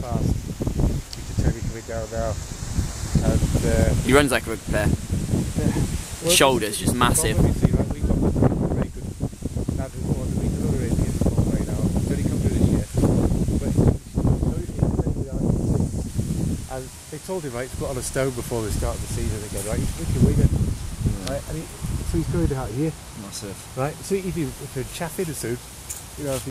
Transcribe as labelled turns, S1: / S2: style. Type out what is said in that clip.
S1: fast. And uh,
S2: He runs like a rugby player.
S1: well,
S2: shoulders just massive.
S1: And they told him, right, to put on a stone before they start the season again, right? He's wicked winger. Right? And he, so he's going out here,
S2: Massive.
S1: right? So if, you, if you're chaffing suit, you know, if